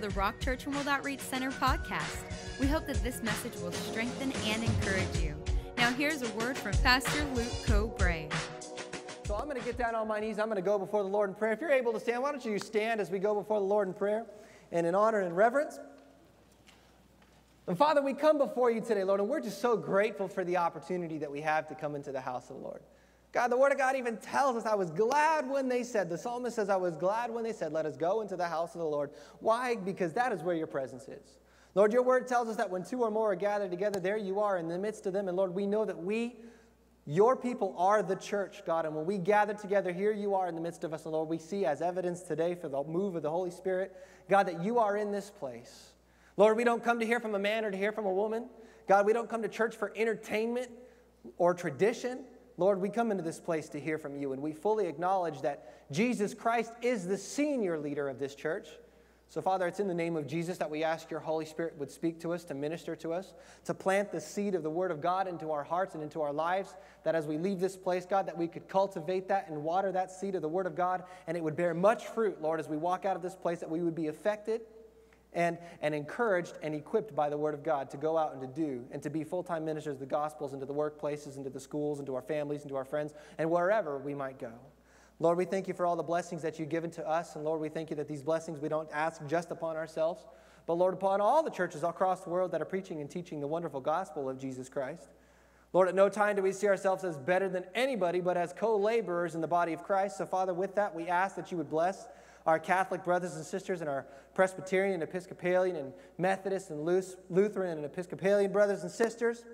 The Rock Church and World Outreach Center podcast. We hope that this message will strengthen and encourage you. Now, here's a word from Pastor Luke Cobrae. So I'm going to get down on my knees. I'm going to go before the Lord in prayer. If you're able to stand, why don't you stand as we go before the Lord in prayer and in honor and reverence. And Father, we come before you today, Lord, and we're just so grateful for the opportunity that we have to come into the house of the Lord. God, the Word of God even tells us, I was glad when they said, the psalmist says, I was glad when they said, let us go into the house of the Lord. Why? Because that is where your presence is. Lord, your Word tells us that when two or more are gathered together, there you are in the midst of them. And Lord, we know that we, your people, are the church, God. And when we gather together, here you are in the midst of us. And Lord, we see as evidence today for the move of the Holy Spirit, God, that you are in this place. Lord, we don't come to hear from a man or to hear from a woman. God, we don't come to church for entertainment or tradition. Lord, we come into this place to hear from you, and we fully acknowledge that Jesus Christ is the senior leader of this church. So, Father, it's in the name of Jesus that we ask your Holy Spirit would speak to us, to minister to us, to plant the seed of the Word of God into our hearts and into our lives, that as we leave this place, God, that we could cultivate that and water that seed of the Word of God, and it would bear much fruit, Lord, as we walk out of this place, that we would be affected and, and encouraged and equipped by the Word of God to go out and to do and to be full time ministers of the gospels into the workplaces, into the schools, into our families, into our friends, and wherever we might go. Lord, we thank you for all the blessings that you've given to us. And Lord, we thank you that these blessings we don't ask just upon ourselves, but Lord, upon all the churches across the world that are preaching and teaching the wonderful gospel of Jesus Christ. Lord, at no time do we see ourselves as better than anybody, but as co laborers in the body of Christ. So, Father, with that, we ask that you would bless our Catholic brothers and sisters and our Presbyterian and Episcopalian and Methodist and Lutheran and Episcopalian brothers and sisters.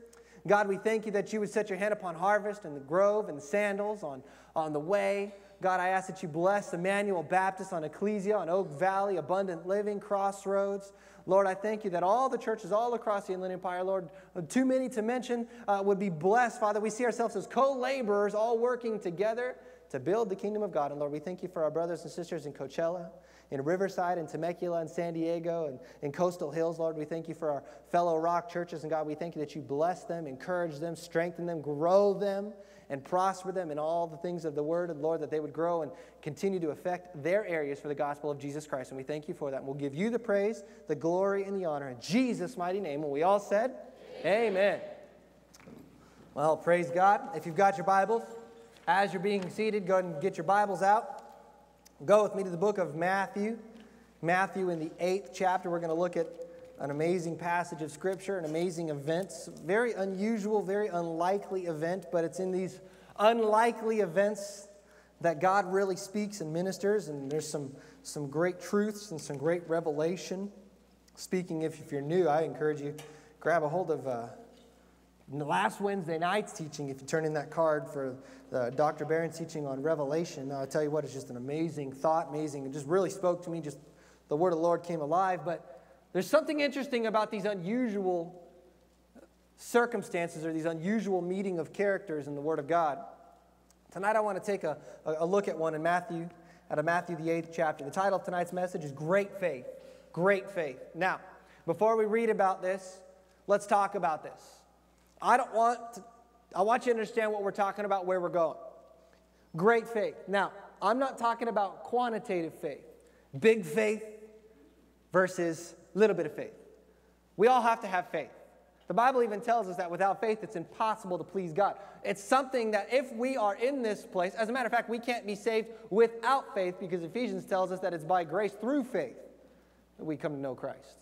God, we thank you that you would set your hand upon Harvest and the Grove and the Sandals on, on the way. God, I ask that you bless Emmanuel Baptist on Ecclesia, on Oak Valley, Abundant Living, Crossroads. Lord, I thank you that all the churches all across the Inland Empire, Lord, too many to mention, uh, would be blessed. Father, we see ourselves as co laborers, all working together to build the kingdom of God. And Lord, we thank you for our brothers and sisters in Coachella, in Riverside, in Temecula, in San Diego, and in Coastal Hills. Lord, we thank you for our fellow rock churches. And God, we thank you that you bless them, encourage them, strengthen them, grow them, and prosper them in all the things of the word And Lord, that they would grow and continue to affect their areas for the gospel of Jesus Christ. And we thank you for that. And we'll give you the praise, the glory, and the honor in Jesus' mighty name. And we all said, Amen. Amen. Well, praise God. If you've got your Bibles, as you're being seated, go ahead and get your Bibles out. Go with me to the book of Matthew. Matthew in the eighth chapter, we're going to look at an amazing passage of Scripture, an amazing event. Very unusual, very unlikely event, but it's in these unlikely events that God really speaks and ministers, and there's some, some great truths and some great revelation. Speaking, if, if you're new, I encourage you, grab a hold of uh, last Wednesday night's teaching, if you turn in that card for Dr. Barron's teaching on Revelation, I'll tell you what, it's just an amazing thought, amazing. It just really spoke to me. Just the word of the Lord came alive. But there's something interesting about these unusual circumstances or these unusual meeting of characters in the Word of God. Tonight, I want to take a, a look at one in Matthew, out of Matthew, the eighth chapter. The title of tonight's message is Great Faith. Great Faith. Now, before we read about this, let's talk about this. I don't want to, I want you to understand what we're talking about, where we're going. Great faith. Now, I'm not talking about quantitative faith, big faith versus little bit of faith. We all have to have faith. The Bible even tells us that without faith, it's impossible to please God. It's something that if we are in this place, as a matter of fact, we can't be saved without faith because Ephesians tells us that it's by grace through faith that we come to know Christ.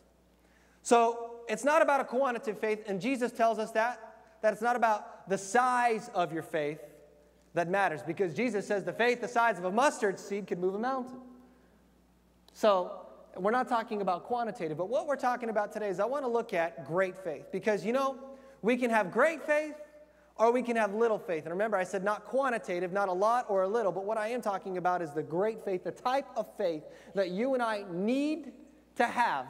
So it's not about a quantitative faith, and Jesus tells us that, that it's not about the size of your faith that matters, because Jesus says the faith the size of a mustard seed could move a mountain. So we're not talking about quantitative, but what we're talking about today is I want to look at great faith, because you know, we can have great faith or we can have little faith. And remember, I said not quantitative, not a lot or a little, but what I am talking about is the great faith, the type of faith that you and I need to have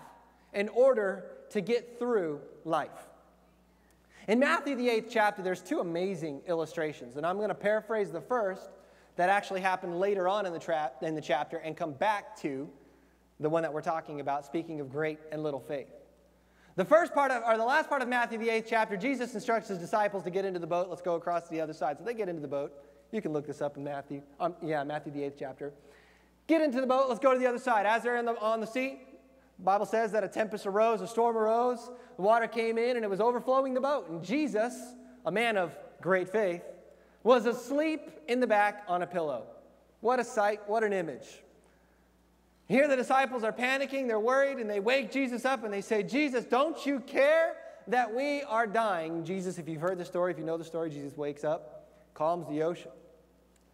in order to get through life. In Matthew, the eighth chapter, there's two amazing illustrations, and I'm going to paraphrase the first that actually happened later on in the, in the chapter and come back to the one that we're talking about, speaking of great and little faith. The first part of, or the last part of Matthew, the eighth chapter, Jesus instructs his disciples to get into the boat. Let's go across to the other side. So they get into the boat. You can look this up in Matthew. Um, yeah, Matthew, the eighth chapter. Get into the boat. Let's go to the other side. As they're the, on the sea, The Bible says that a tempest arose, a storm arose, the water came in, and it was overflowing the boat. And Jesus, a man of great faith, was asleep in the back on a pillow. What a sight, what an image. Here the disciples are panicking, they're worried, and they wake Jesus up and they say, Jesus, don't you care that we are dying? Jesus, if you've heard the story, if you know the story, Jesus wakes up, calms the ocean.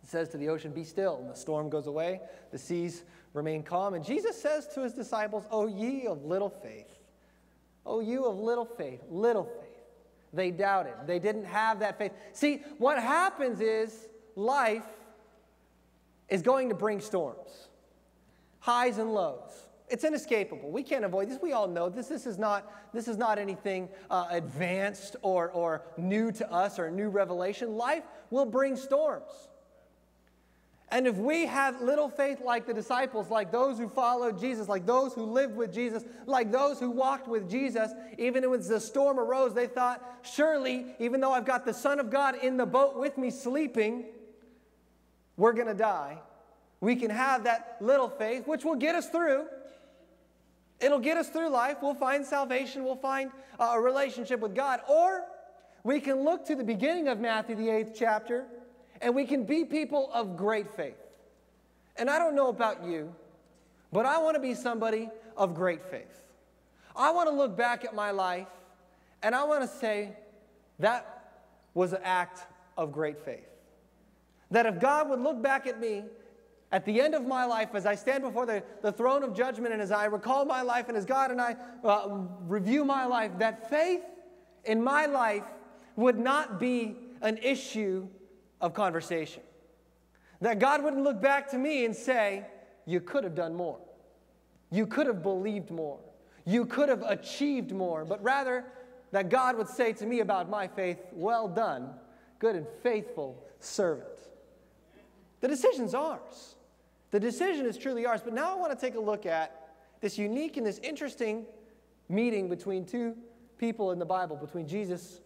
Says to the ocean, Be still. And the storm goes away, the seas remain calm. And Jesus says to his disciples, O ye of little faith, O you of little faith, little faith. They doubted. They didn't have that faith. See, what happens is life is going to bring storms, highs and lows. It's inescapable. We can't avoid this. We all know this. This is not, this is not anything uh, advanced or, or new to us or a new revelation. Life will bring storms. And if we have little faith like the disciples, like those who followed Jesus, like those who lived with Jesus, like those who walked with Jesus, even when the storm arose, they thought, surely, even though I've got the Son of God in the boat with me sleeping, we're going to die. We can have that little faith, which will get us through. It'll get us through life. We'll find salvation. We'll find uh, a relationship with God. Or we can look to the beginning of Matthew, the eighth chapter and we can be people of great faith. And I don't know about you, but I want to be somebody of great faith. I want to look back at my life and I want to say that was an act of great faith. That if God would look back at me at the end of my life, as I stand before the, the throne of judgment and as I recall my life and as God and I uh, review my life, that faith in my life would not be an issue of conversation. That God wouldn't look back to me and say, You could have done more. You could have believed more. You could have achieved more. But rather, that God would say to me about my faith, Well done, good and faithful servant. The decision's ours. The decision is truly ours. But now I want to take a look at this unique and this interesting meeting between two people in the Bible, between Jesus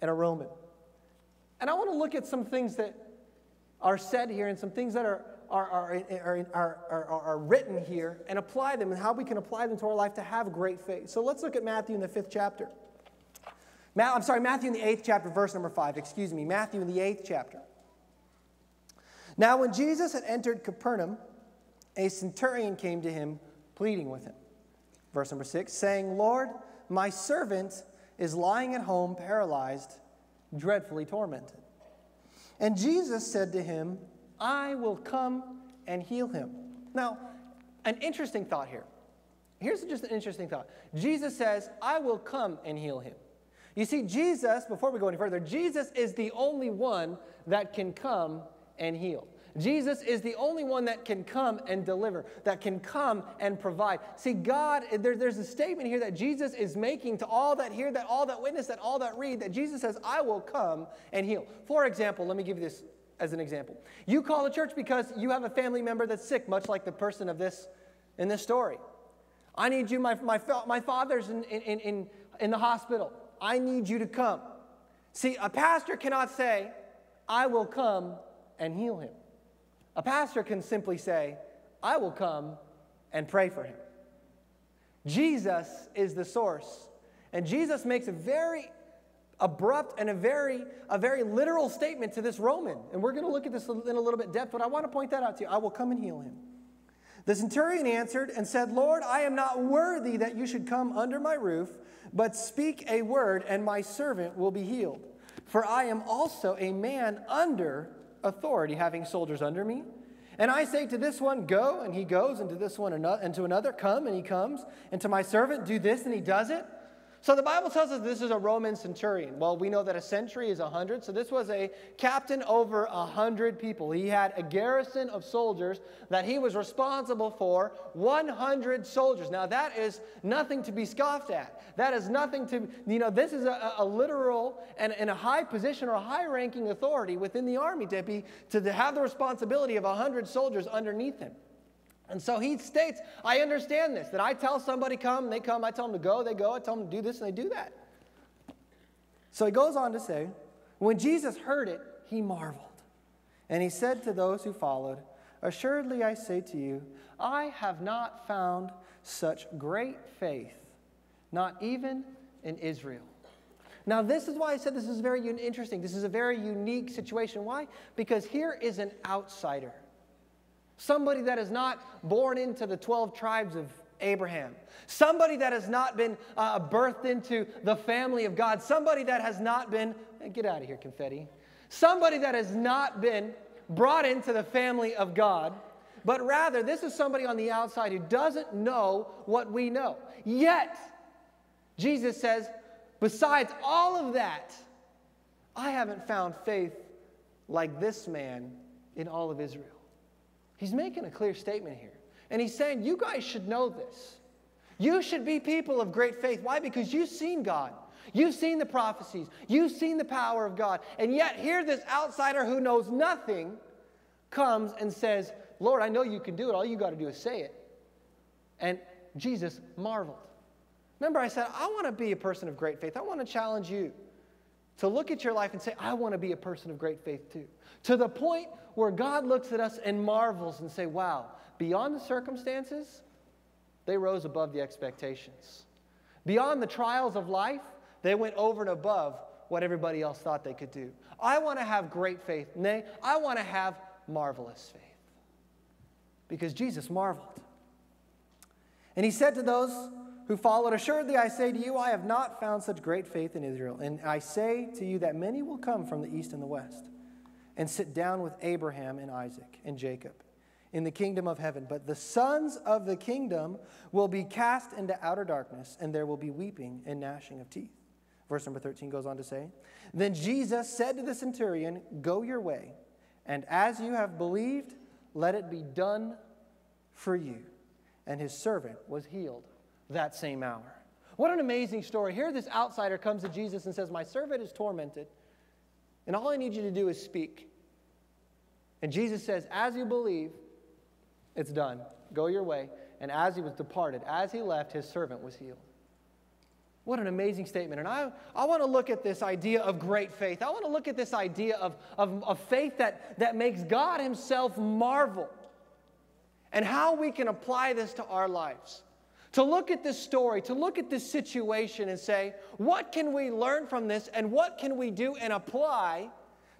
and a Roman. And I want to look at some things that are said here and some things that are, are, are, are, are, are, written here and apply them and how we can apply them to our life to have great faith. So let's look at Matthew in the fifth chapter. Ma- I'm sorry, Matthew in the eighth chapter, verse number five. Excuse me, Matthew in the eighth chapter. Now, when Jesus had entered Capernaum, a centurion came to him, pleading with him. Verse number six, saying, Lord, my servant is lying at home, paralyzed dreadfully tormented. And Jesus said to him, I will come and heal him. Now, an interesting thought here. Here's just an interesting thought. Jesus says, I will come and heal him. You see, Jesus, before we go any further, Jesus is the only one that can come and heal. Jesus is the only one that can come and deliver, that can come and provide. See, God, there, there's a statement here that Jesus is making to all that hear, that all that witness, that all that read, that Jesus says, I will come and heal. For example, let me give you this as an example. You call the church because you have a family member that's sick, much like the person of this in this story. I need you, my, my, my father's in, in, in, in the hospital. I need you to come. See, a pastor cannot say, I will come and heal him. A pastor can simply say, I will come and pray for him. Jesus is the source. And Jesus makes a very abrupt and a very, a very literal statement to this Roman. And we're going to look at this in a little bit depth, but I want to point that out to you. I will come and heal him. The centurion answered and said, Lord, I am not worthy that you should come under my roof, but speak a word, and my servant will be healed. For I am also a man under authority, having soldiers under me. And I say to this one, Go, and he goes, and to this one, and to another, Come, and he comes, and to my servant, Do this, and he does it. So the Bible tells us this is a Roman centurion. Well, we know that a century is a 100, so this was a captain over a 100 people. He had a garrison of soldiers that he was responsible for 100 soldiers. Now, that is nothing to be scoffed at. That is nothing to, you know, this is a, a literal and, and, a high position or a high ranking authority within the army to, be, to have the responsibility of 100 soldiers underneath him. And so he states, I understand this, that I tell somebody come, they come, I tell them to go, they go, I tell them to do this, and they do that. So he goes on to say, when Jesus heard it, he marveled. And he said to those who followed, Assuredly, I say to you, I have not found such great faith, not even in Israel. Now, this is why I said this is very interesting. This is a very unique situation. Why? Because here is an outsider, somebody that is not born into the 12 tribes of Abraham, somebody that has not been uh, birthed into the family of God, somebody that has not been, get out of here, confetti, somebody that has not been brought into the family of God, but rather this is somebody on the outside who doesn't know what we know. Yet, Jesus says, besides all of that, I haven't found faith like this man in all of Israel. He's making a clear statement here. And he's saying, You guys should know this. You should be people of great faith. Why? Because you've seen God. You've seen the prophecies. You've seen the power of God. And yet, here this outsider who knows nothing comes and says, Lord, I know you can do it. All you got to do is say it. And Jesus marveled. Remember, I said, I want to be a person of great faith. I want to challenge you to look at your life and say, I want to be a person of great faith too. To the point where God looks at us and marvels and say, wow, beyond the circumstances, they rose above the expectations. Beyond the trials of life, they went over and above what everybody else thought they could do. I want to have great faith. Nay, I want to have marvelous faith. Because Jesus marveled. And he said to those who followed, Assuredly I say to you, I have not found such great faith in Israel. And I say to you that many will come from the east and the west and sit down with Abraham and Isaac and Jacob in the kingdom of heaven. But the sons of the kingdom will be cast into outer darkness, and there will be weeping and gnashing of teeth. Verse number 13 goes on to say Then Jesus said to the centurion, Go your way, and as you have believed, let it be done for you. And his servant was healed that same hour. What an amazing story. Here, this outsider comes to Jesus and says, My servant is tormented, and all I need you to do is speak. And Jesus says, As you believe, it's done. Go your way. And as he was departed, as he left, his servant was healed. What an amazing statement. And I, I want to look at this idea of great faith. I want to look at this idea of, of, of faith that, that makes God Himself marvel and how we can apply this to our lives. To look at this story, to look at this situation and say, what can we learn from this and what can we do and apply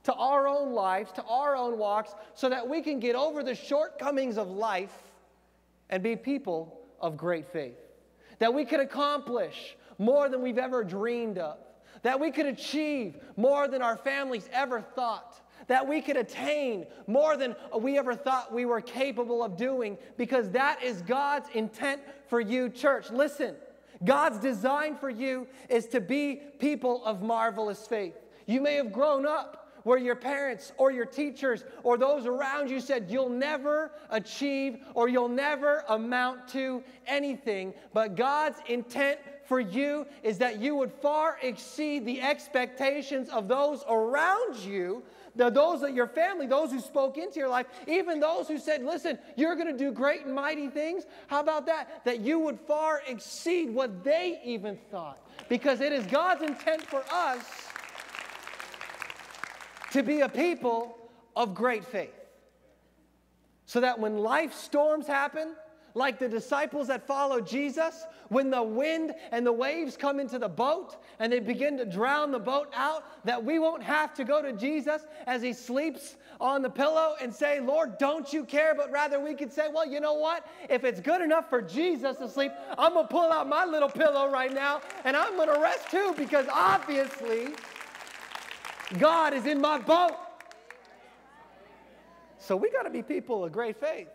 to our own lives, to our own walks, so that we can get over the shortcomings of life and be people of great faith. That we can accomplish more than we've ever dreamed of. That we could achieve more than our families ever thought. That we could attain more than we ever thought we were capable of doing because that is God's intent for you, church. Listen, God's design for you is to be people of marvelous faith. You may have grown up where your parents or your teachers or those around you said you'll never achieve or you'll never amount to anything. But God's intent for you is that you would far exceed the expectations of those around you those that your family, those who spoke into your life, even those who said, listen, you're going to do great and mighty things. How about that? That you would far exceed what they even thought. Because it is God's intent for us to be a people of great faith. So that when life storms happen, like the disciples that followed Jesus, when the wind and the waves come into the boat and they begin to drown the boat out, that we won't have to go to Jesus as he sleeps on the pillow and say, Lord, don't you care? But rather we could say, well, you know what? If it's good enough for Jesus to sleep, I'm going to pull out my little pillow right now and I'm going to rest too because obviously God is in my boat. So we got to be people of great faith.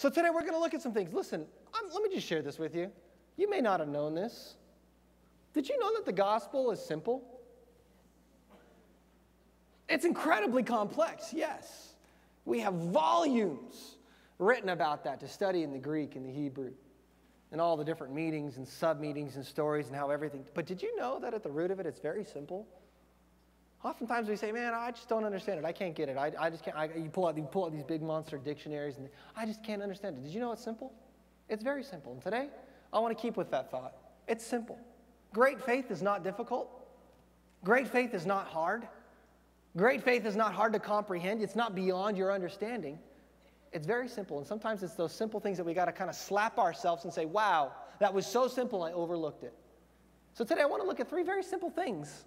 So today we're going to look at some things. Listen, I'm, let me just share this with you. You may not have known this. Did you know that the gospel is simple? It's incredibly complex, yes. We have volumes written about that to study in the Greek and the Hebrew and all the different meetings and sub meetings and stories and how everything. But did you know that at the root of it, it's very simple? Oftentimes we say, man, I just don't understand it. I can't get it. I, I just can't. I, you, pull out, you pull out these big monster dictionaries, and I just can't understand it. Did you know it's simple? It's very simple. And today, I want to keep with that thought. It's simple. Great faith is not difficult. Great faith is not hard. Great faith is not hard to comprehend. It's not beyond your understanding. It's very simple. And sometimes it's those simple things that we got to kind of slap ourselves and say, wow, that was so simple, I overlooked it. So today I want to look at three very simple things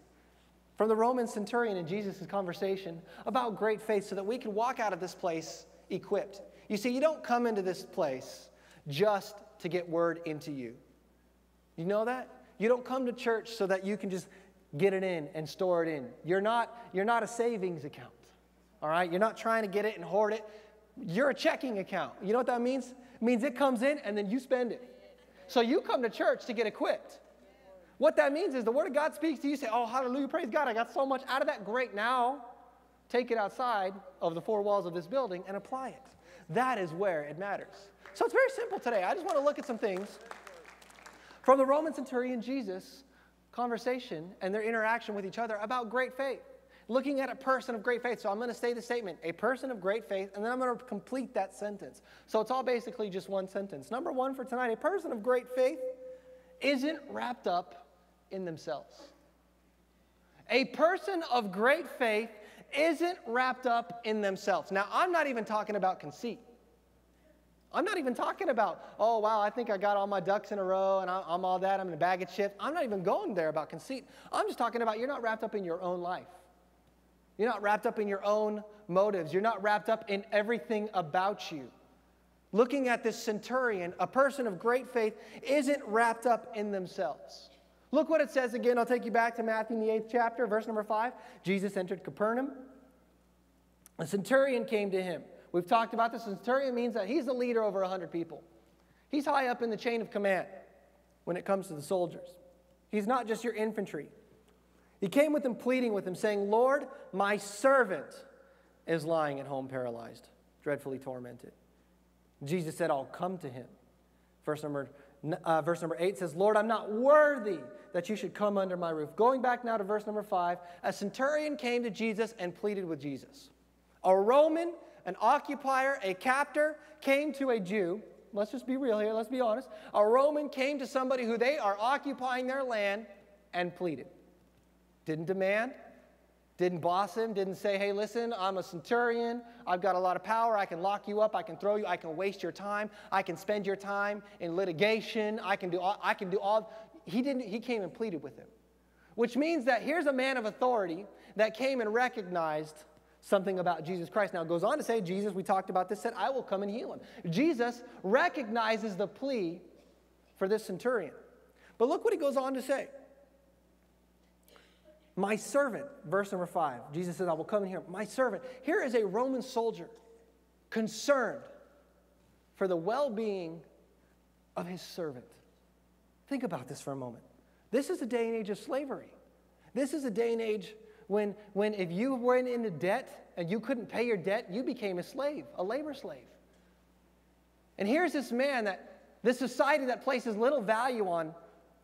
from the Roman centurion in Jesus' conversation about great faith so that we can walk out of this place equipped. You see, you don't come into this place just to get word into you. You know that? You don't come to church so that you can just get it in and store it in. You're not, you're not a savings account. All right? You're not trying to get it and hoard it. You're a checking account. You know what that means? It means it comes in and then you spend it. So you come to church to get equipped. What that means is the Word of God speaks to you, say, Oh, hallelujah, praise God, I got so much out of that. Great. Now, take it outside of the four walls of this building and apply it. That is where it matters. So it's very simple today. I just want to look at some things from the Roman centurion Jesus conversation and their interaction with each other about great faith. Looking at a person of great faith. So I'm going to say the statement, a person of great faith, and then I'm going to complete that sentence. So it's all basically just one sentence. Number one for tonight, a person of great faith isn't wrapped up in themselves. A person of great faith isn't wrapped up in themselves. Now, I'm not even talking about conceit. I'm not even talking about, oh, wow, I think I got all my ducks in a row and I'm all that, I'm in a bag of chips. I'm not even going there about conceit. I'm just talking about you're not wrapped up in your own life. You're not wrapped up in your own motives. You're not wrapped up in everything about you. Looking at this centurion, a person of great faith isn't wrapped up in themselves. Look what it says again. I'll take you back to Matthew, the eighth chapter, verse number five. Jesus entered Capernaum. A centurion came to him. We've talked about this. Centurion means that he's the leader over 100 people. He's high up in the chain of command when it comes to the soldiers. He's not just your infantry. He came with him, pleading with him, saying, Lord, my servant is lying at home paralyzed, dreadfully tormented. Jesus said, I'll come to him. Verse number, uh, verse number 8 says, Lord, I'm not worthy that you should come under my roof. Going back now to verse number 5, a centurion came to Jesus and pleaded with Jesus. A Roman an occupier, a captor, came to a Jew. Let's just be real here, let's be honest. A Roman came to somebody who they are occupying their land and pleaded. Didn't demand, didn't boss him, didn't say, hey, listen, I'm a centurion. I've got a lot of power. I can lock you up. I can throw you. I can waste your time. I can spend your time in litigation. I can do all. I can do all. He, didn't, he came and pleaded with him, which means that here's a man of authority that came and recognized something about Jesus Christ. Now, it goes on to say, Jesus, we talked about this, said, I will come and heal him. Jesus recognizes the plea for this centurion. But look what he goes on to say. My servant, verse number five, Jesus says, I will come in here. My servant. Here is a Roman soldier concerned for the well being of his servant. Think about this for a moment. This is a day and age of slavery. This is a day and age when, when if you went into debt and you couldn't pay your debt, you became a slave, a labor slave. And here's this man that this society that places little value on,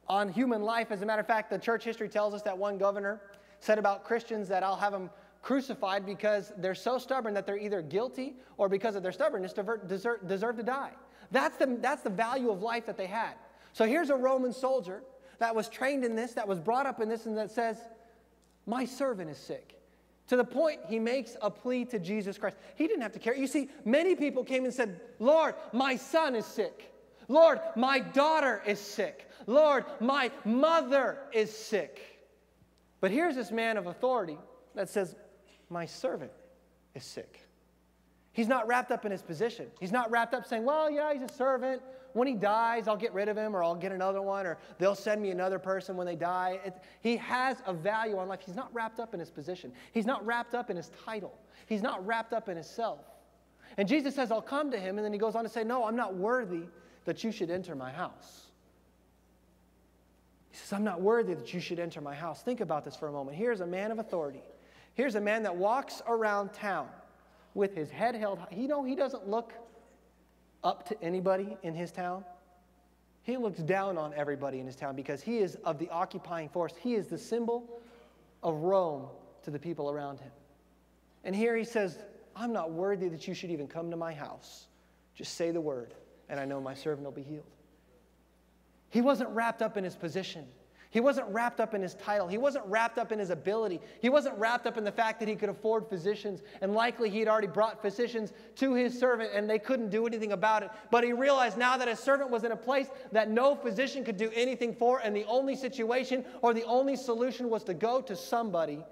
on human life. As a matter of fact, the church history tells us that one governor said about Christians that I'll have them crucified because they're so stubborn that they're either guilty or because of their stubbornness deserve, deserve to die. That's the, that's the value of life that they had. So here's a Roman soldier that was trained in this, that was brought up in this, and that says, my servant is sick. To the point he makes a plea to Jesus Christ. He didn't have to care. You see, many people came and said, Lord, my son is sick. Lord, my daughter is sick. Lord, my mother is sick. But here's this man of authority that says, My servant is sick. He's not wrapped up in his position. He's not wrapped up saying, Well, yeah, he's a servant when he dies, I'll get rid of him or I'll get another one or they'll send me another person when they die. It, he has a value on life. He's not wrapped up in his position, he's not wrapped up in his title, he's not wrapped up in himself. And Jesus says, I'll come to him. And then he goes on to say, No, I'm not worthy that you should enter my house. He says, I'm not worthy that you should enter my house. Think about this for a moment. Here's a man of authority. Here's a man that walks around town with his head held high. You know, he doesn't look up to anybody in his town. He looks down on everybody in his town because he is of the occupying force. He is the symbol of Rome to the people around him. And here he says, I'm not worthy that you should even come to my house. Just say the word, and I know my servant will be healed. He wasn't wrapped up in his position. He wasn't wrapped up in his title. He wasn't wrapped up in his ability. He wasn't wrapped up in the fact that he could afford physicians. And likely he had already brought physicians to his servant and they couldn't do anything about it. But he realized now that his servant was in a place that no physician could do anything for, and the only situation or the only solution was to go to somebody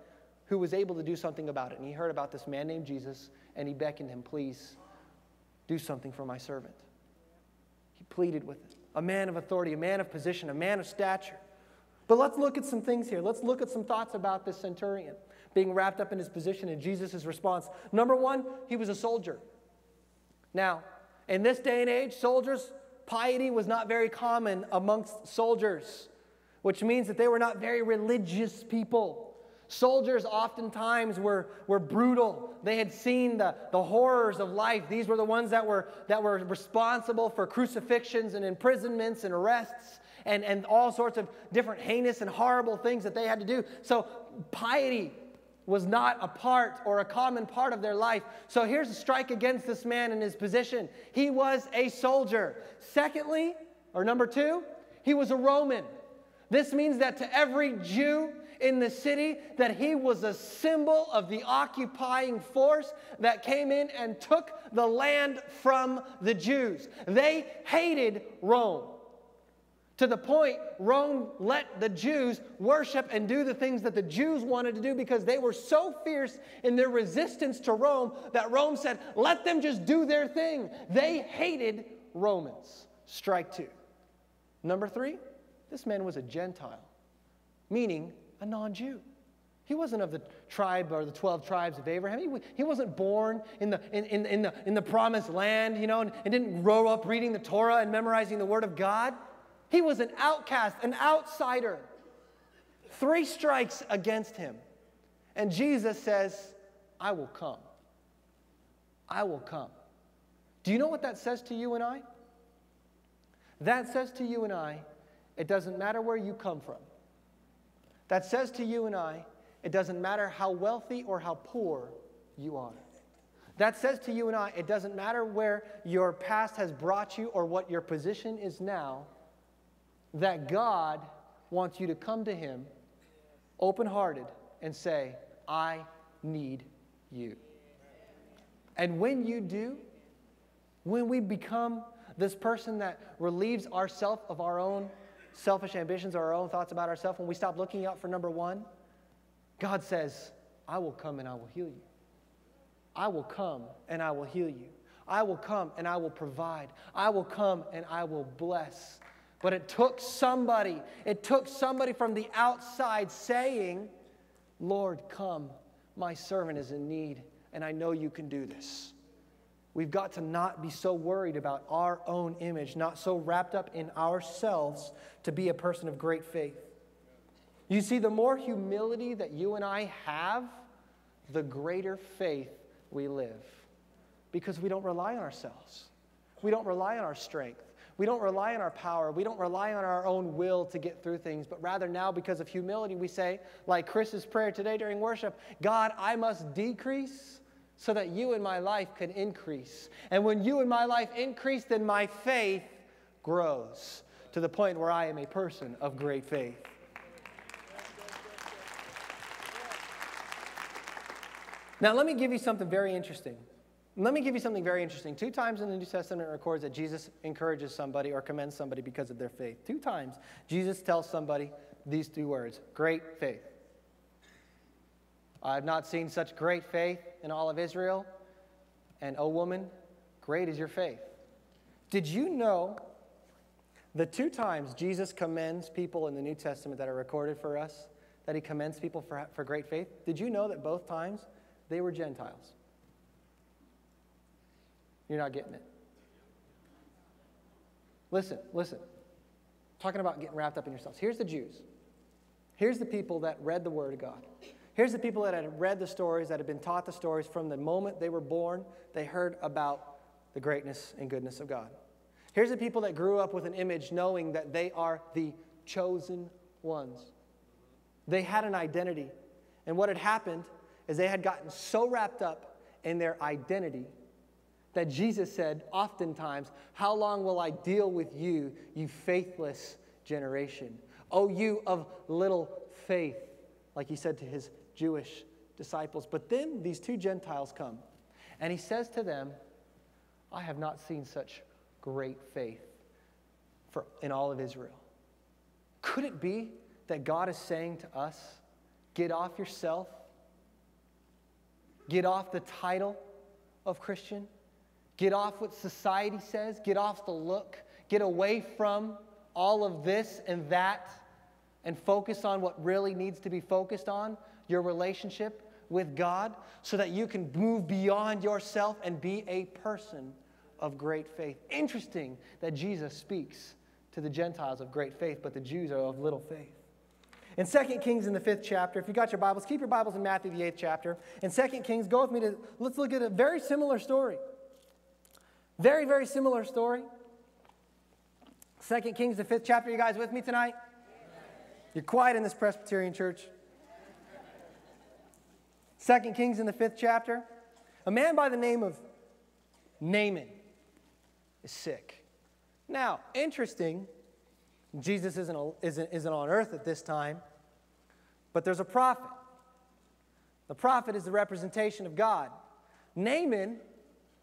who was able to do something about it. And he heard about this man named Jesus and he beckoned him, Please do something for my servant. He pleaded with him. A man of authority, a man of position, a man of stature. But let's look at some things here. Let's look at some thoughts about this centurion being wrapped up in his position and Jesus' response. Number one, he was a soldier. Now, in this day and age, soldiers, piety was not very common amongst soldiers, which means that they were not very religious people. Soldiers oftentimes were, were brutal. They had seen the, the horrors of life. These were the ones that were, that were responsible for crucifixions and imprisonments and arrests and, and all sorts of different heinous and horrible things that they had to do. So, piety was not a part or a common part of their life. So, here's a strike against this man in his position. He was a soldier. Secondly, or number two, he was a Roman. This means that to every Jew, in the city that he was a symbol of the occupying force that came in and took the land from the Jews. They hated Rome. To the point, Rome let the Jews worship and do the things that the Jews wanted to do because they were so fierce in their resistance to Rome that Rome said, let them just do their thing. They hated Romans. Strike two. Number three, this man was a Gentile, meaning a non Jew. He wasn't of the tribe or the 12 tribes of Abraham. He, he wasn't born in the, in, in, in, the, in the promised land, you know, and, and didn't grow up reading the Torah and memorizing the Word of God. He was an outcast, an outsider. Three strikes against him. And Jesus says, I will come. I will come. Do you know what that says to you and I? That says to you and I, it doesn't matter where you come from. That says to you and I, it doesn't matter how wealthy or how poor you are. That says to you and I, it doesn't matter where your past has brought you or what your position is now, that God wants you to come to Him open hearted and say, I need you. And when you do, when we become this person that relieves ourself of our own selfish ambitions or our own thoughts about ourselves, when we stop looking out for number one, God says, I will come and I will heal you. I will come and I will heal you. I will come and I will provide. I will come and I will bless. But it took somebody, it took somebody from the outside saying, Lord, come, my servant is in need, and I know you can do this. We've got to not be so worried about our own image, not so wrapped up in ourselves to be a person of great faith. You see, the more humility that you and I have, the greater faith we live because we don't rely on ourselves. We don't rely on our strength. We don't rely on our power. We don't rely on our own will to get through things, but rather now, because of humility, we say, like Chris's prayer today during worship God, I must decrease so that you in my life can increase. And when you in my life increase, then my faith grows to the point where I am a person of great faith. Now, let me give you something very interesting. Let me give you something very interesting. Two times in the New Testament records that Jesus encourages somebody or commends somebody because of their faith. Two times, Jesus tells somebody these two words great faith. I have not seen such great faith in all of Israel. And, oh, woman, great is your faith. Did you know the two times Jesus commends people in the New Testament that are recorded for us, that he commends people for, for great faith? Did you know that both times they were Gentiles? You're not getting it. Listen, listen. Talking about getting wrapped up in yourselves. Here's the Jews. Here's the people that read the Word of God. Here's the people that had read the stories, that had been taught the stories from the moment they were born, they heard about the greatness and goodness of God. Here's the people that grew up with an image knowing that they are the chosen ones. They had an identity. And what had happened is they had gotten so wrapped up in their identity that Jesus said, oftentimes, How long will I deal with you, you faithless generation? Oh, you of little faith, like he said to his Jewish disciples. But then these two Gentiles come, and he says to them, I have not seen such great faith for, in all of Israel. Could it be that God is saying to us, get off yourself, get off the title of Christian, get off what society says, get off the look, get away from all of this and that, and focus on what really needs to be focused on your relationship with God so that you can move beyond yourself and be a person of great faith. Interesting that Jesus speaks to the Gentiles of great faith, but the Jews are of little faith. In 2 Kings in the fifth chapter, if you got your Bibles, keep your Bibles in Matthew the eighth chapter. In 2 Kings, go with me to, let's look at a very similar story. Very, very similar story. 2 Kings, the fifth chapter. You guys with me tonight? You're quiet in this Presbyterian church. 2 Kings in the fifth chapter. A man by the name of Naaman is sick. Now, interesting, Jesus isn't, isn't, isn't on earth at this time, but there's a prophet. The prophet is the representation of God. Naaman,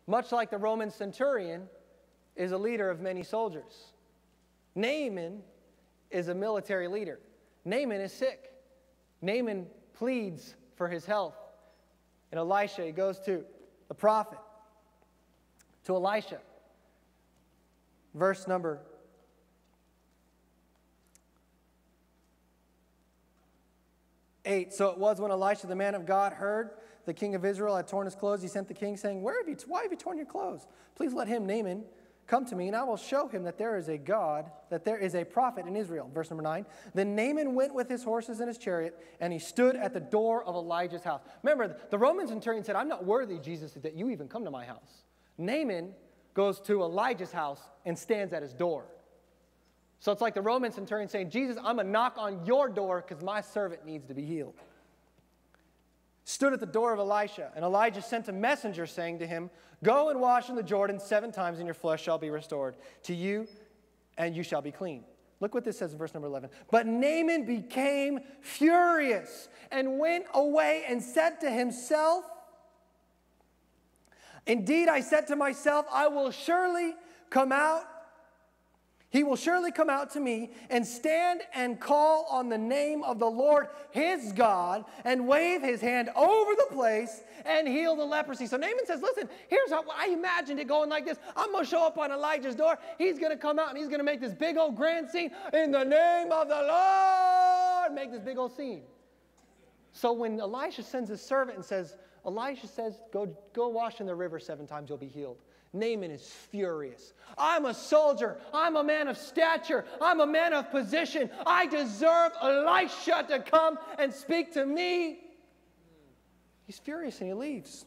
much like the Roman centurion, is a leader of many soldiers. Naaman is a military leader. Naaman is sick. Naaman pleads for his health. And Elisha, he goes to the prophet, to Elisha. Verse number 8. So it was when Elisha, the man of God, heard the king of Israel had torn his clothes, he sent the king, saying, Where have you, Why have you torn your clothes? Please let him, Naaman, come to me, and I will show him that there is a God, that there is a prophet in Israel. Verse number 9. Then Naaman went with his horses and his chariot, and he stood at the door of Elijah's house. Remember, the Roman centurion said, I'm not worthy, Jesus, that you even come to my house. Naaman goes to Elijah's house and stands at his door. So it's like the Roman centurion saying, Jesus, I'm going to knock on your door because my servant needs to be healed. Stood at the door of Elisha, and Elijah sent a messenger saying to him, Go and wash in the Jordan seven times, and your flesh shall be restored to you, and you shall be clean. Look what this says in verse number 11. But Naaman became furious and went away and said to himself, Indeed, I said to myself, I will surely come out he will surely come out to me and stand and call on the name of the Lord his God and wave his hand over the place and heal the leprosy. So Naaman says, Listen, here's how I imagined it going like this. I'm going to show up on Elijah's door. He's going to come out and he's going to make this big old grand scene in the name of the Lord. Make this big old scene. So when Elisha sends his servant and says, Elisha says, Go, go wash in the river seven times, you'll be healed. Naaman is furious. I'm a soldier. I'm a man of stature. I'm a man of position. I deserve Elisha to come and speak to me. He's furious and he leaves.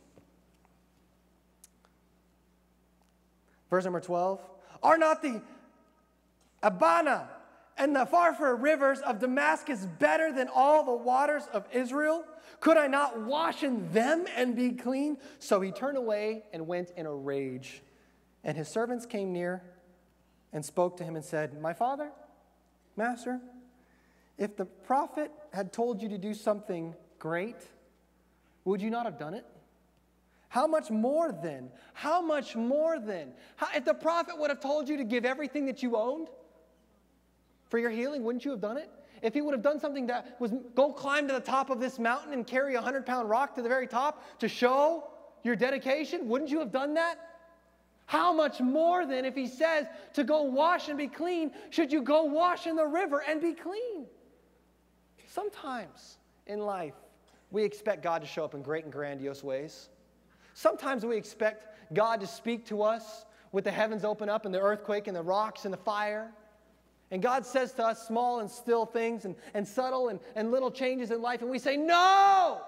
Verse number 12 Are not the Abana and the Pharpar rivers of Damascus better than all the waters of Israel? Could I not wash in them and be clean? So he turned away and went in a rage. And his servants came near and spoke to him and said, My father, master, if the prophet had told you to do something great, would you not have done it? How much more then? How much more then? How, if the prophet would have told you to give everything that you owned for your healing, wouldn't you have done it? If he would have done something that was go climb to the top of this mountain and carry a 100 pound rock to the very top to show your dedication, wouldn't you have done that? How much more then, if he says to go wash and be clean, should you go wash in the river and be clean? Sometimes in life, we expect God to show up in great and grandiose ways. Sometimes we expect God to speak to us with the heavens open up and the earthquake and the rocks and the fire. And God says to us small and still things and, and subtle and, and little changes in life, and we say, No!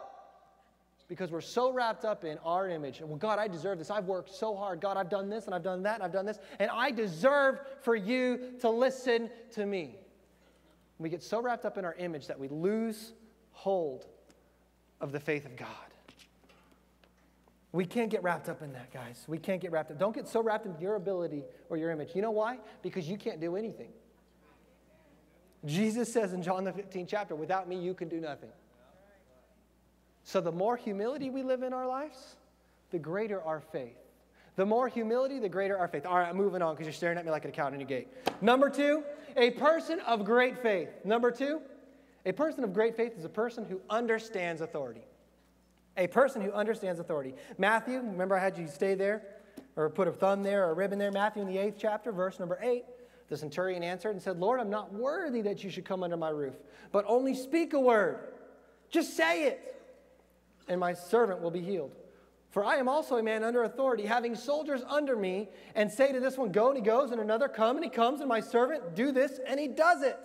Because we're so wrapped up in our image. And well, God, I deserve this. I've worked so hard. God, I've done this and I've done that and I've done this. And I deserve for you to listen to me. We get so wrapped up in our image that we lose hold of the faith of God. We can't get wrapped up in that, guys. We can't get wrapped up. Don't get so wrapped in your ability or your image. You know why? Because you can't do anything. Jesus says in John the 15th chapter, without me, you can do nothing. So the more humility we live in our lives, the greater our faith. The more humility, the greater our faith. All right, I'm moving on because you're staring at me like an accountant in gate. Number two, a person of great faith. Number two, a person of great faith is a person who understands authority. A person who understands authority. Matthew, remember I had you stay there or put a thumb there or a ribbon there? Matthew in the eighth chapter, verse number eight. The centurion answered and said, Lord, I'm not worthy that you should come under my roof, but only speak a word. Just say it, and my servant will be healed. For I am also a man under authority, having soldiers under me, and say to this one, Go, and he goes, and another, Come, and he comes, and my servant, Do this, and he does it.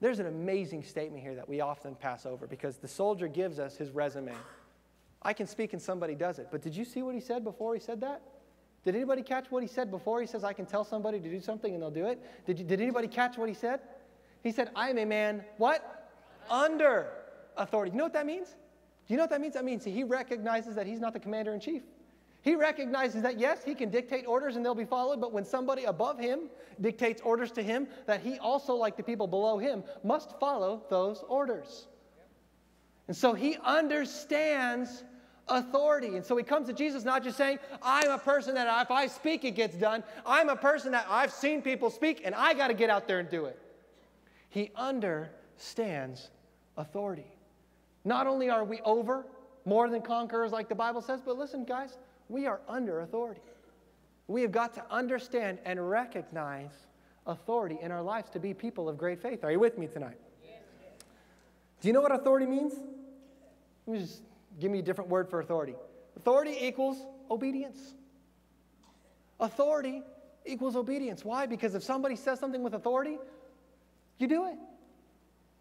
There's an amazing statement here that we often pass over because the soldier gives us his resume. I can speak and somebody does it. But did you see what he said before he said that? Did anybody catch what he said before? He says, I can tell somebody to do something and they'll do it. Did, you, did anybody catch what he said? He said, I am a man, what? Under authority. You know what that means? Do you know what that means? That means he recognizes that he's not the commander in chief. He recognizes that, yes, he can dictate orders and they'll be followed, but when somebody above him dictates orders to him, that he also, like the people below him, must follow those orders. And so he understands authority. And so he comes to Jesus not just saying, I'm a person that if I speak, it gets done. I'm a person that I've seen people speak and I got to get out there and do it. He understands authority. Not only are we over, more than conquerors, like the Bible says, but listen, guys, we are under authority. We have got to understand and recognize authority in our lives to be people of great faith. Are you with me tonight? Do you know what authority means? Let me just give me a different word for authority. Authority equals obedience. Authority equals obedience. Why? Because if somebody says something with authority, you do it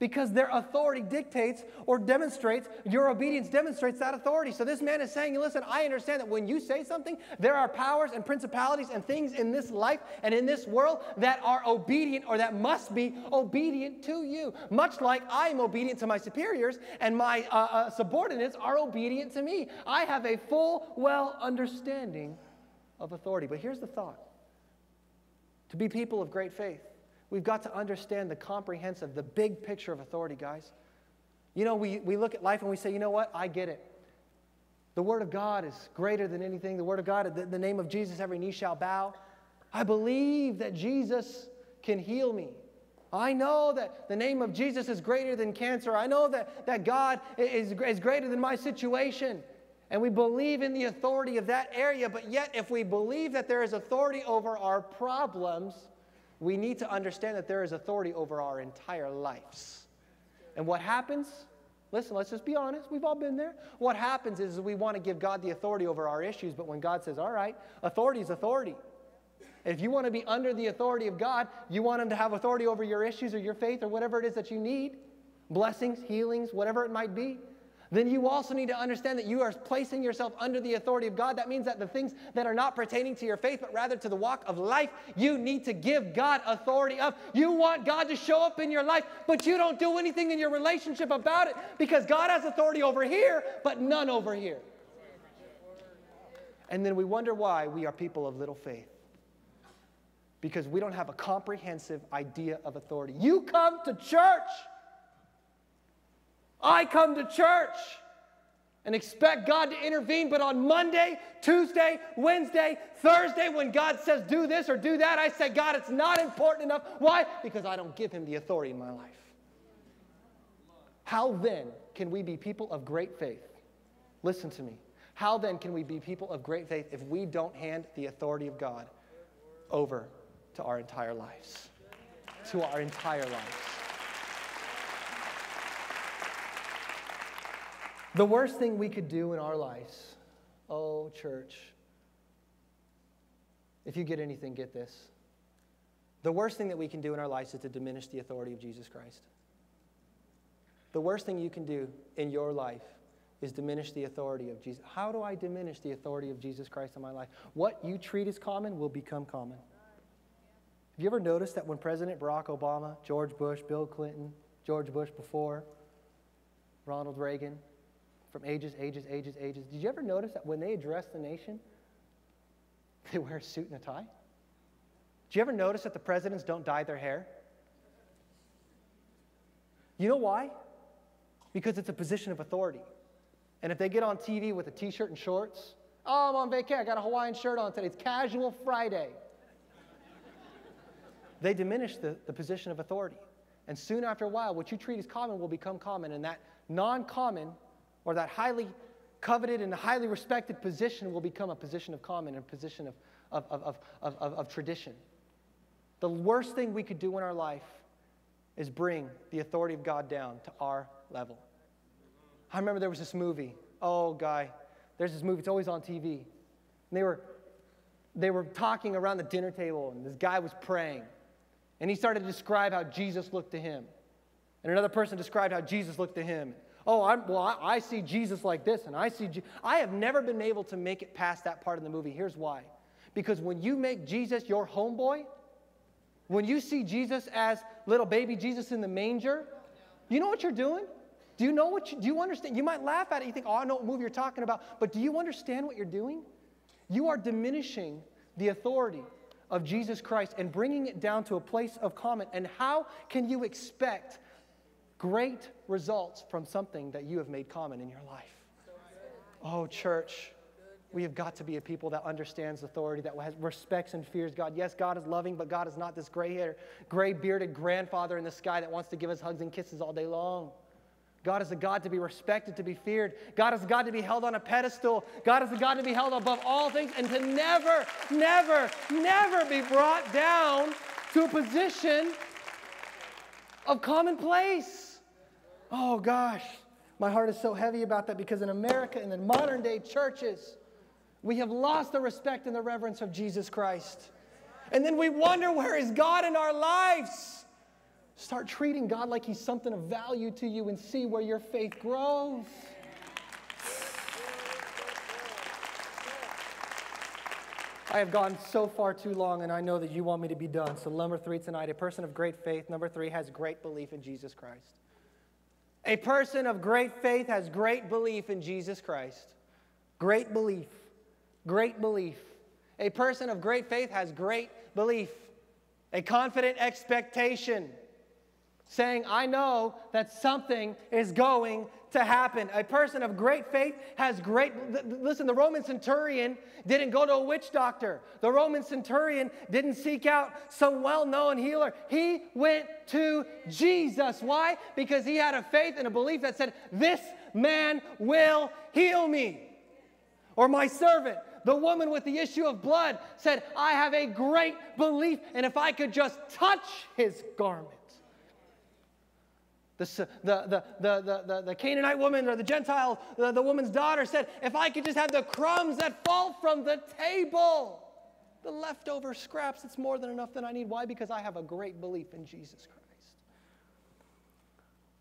because their authority dictates or demonstrates, your obedience demonstrates that authority. So this man is saying, listen, I understand that when you say something, there are powers and principalities and things in this life and in this world that are obedient or that must be obedient to you. Much like I am obedient to my superiors and my uh, uh, subordinates are obedient to me. I have a full, well understanding of authority. But here's the thought to be people of great faith We've got to understand the comprehensive, the big picture of authority, guys. You know, we, we look at life and we say, you know what? I get it. The Word of God is greater than anything. The Word of God, the, the name of Jesus, every knee shall bow. I believe that Jesus can heal me. I know that the name of Jesus is greater than cancer. I know that, that God is, is greater than my situation. And we believe in the authority of that area, but yet, if we believe that there is authority over our problems, we need to understand that there is authority over our entire lives. And what happens? Listen, let's just be honest. We've all been there. What happens is we want to give God the authority over our issues, but when God says, all right, authority is authority. If you want to be under the authority of God, you want Him to have authority over your issues or your faith or whatever it is that you need blessings, healings, whatever it might be then you also need to understand that you are placing yourself under the authority of God. That means that the things that are not pertaining to your faith, but rather to the walk of life, you need to give God authority of. You want God to show up in your life, but you don't do anything in your relationship about it because God has authority over here, but none over here. And then we wonder why we are people of little faith. Because we don't have a comprehensive idea of authority. You come to church I come to church and expect God to intervene, but on Monday, Tuesday, Wednesday, Thursday, when God says do this or do that, I say, God, it's not important enough. Why? Because I don't give Him the authority in my life. How then can we be people of great faith? Listen to me. How then can we be people of great faith if we don't hand the authority of God over to our entire lives? To our entire lives. The worst thing we could do in our lives, oh, church, if you get anything, get this. The worst thing that we can do in our lives is to diminish the authority of Jesus Christ. The worst thing you can do in your life is diminish the authority of Jesus. How do I diminish the authority of Jesus Christ in my life? What you treat as common will become common. Have you ever noticed that when President Barack Obama, George Bush, Bill Clinton, George Bush before, Ronald Reagan, from ages, ages, ages, ages. Did you ever notice that when they address the nation, they wear a suit and a tie? Do you ever notice that the presidents don't dye their hair? You know why? Because it's a position of authority. And if they get on TV with a t shirt and shorts, oh, I'm on vacation, I got a Hawaiian shirt on today, it's casual Friday. they diminish the, the position of authority. And soon after a while, what you treat as common will become common, and that non common or that highly coveted and highly respected position will become a position of common, and a position of, of, of, of, of, of tradition. The worst thing we could do in our life is bring the authority of God down to our level. I remember there was this movie. Oh, guy, there's this movie. It's always on TV. And they were, they were talking around the dinner table, and this guy was praying. And he started to describe how Jesus looked to him. And another person described how Jesus looked to him. Oh, I'm, well, I, I see Jesus like this, and I see. Je- I have never been able to make it past that part of the movie. Here's why. Because when you make Jesus your homeboy, when you see Jesus as little baby Jesus in the manger, you know what you're doing? Do you know what you, do you understand? You might laugh at it. You think, oh, I know what movie you're talking about. But do you understand what you're doing? You are diminishing the authority of Jesus Christ and bringing it down to a place of common. And how can you expect great results from something that you have made common in your life? Oh, church, we have got to be a people that understands authority, that has respects and fears God. Yes, God is loving, but God is not this gray haired, gray bearded grandfather in the sky that wants to give us hugs and kisses all day long. God is a God to be respected, to be feared. God is a God to be held on a pedestal. God is a God to be held above all things and to never, never, never be brought down to a position of commonplace. Oh gosh, my heart is so heavy about that because in America, and in modern day churches, we have lost the respect and the reverence of Jesus Christ. And then we wonder where is God in our lives? Start treating God like He's something of value to you and see where your faith grows. I have gone so far too long, and I know that you want me to be done. So, number three tonight, a person of great faith, number three, has great belief in Jesus Christ. A person of great faith has great belief in Jesus Christ. Great belief. Great belief. A person of great faith has great belief. A confident expectation saying, I know that something is going to happen. A person of great faith has great. Listen, the Roman centurion didn't go to a witch doctor. The Roman centurion didn't seek out some well known healer. He went to Jesus. Why? Because he had a faith and a belief that said, This man will heal me. Or my servant, the woman with the issue of blood, said, I have a great belief, and if I could just touch his garment the, the, the, the, the, Canaanite woman or the Gentile, the, the woman's daughter said, If I could just have the crumbs that fall from the table, the leftover scraps, it's more than enough that I need. Why? Because I have a great belief in Jesus Christ.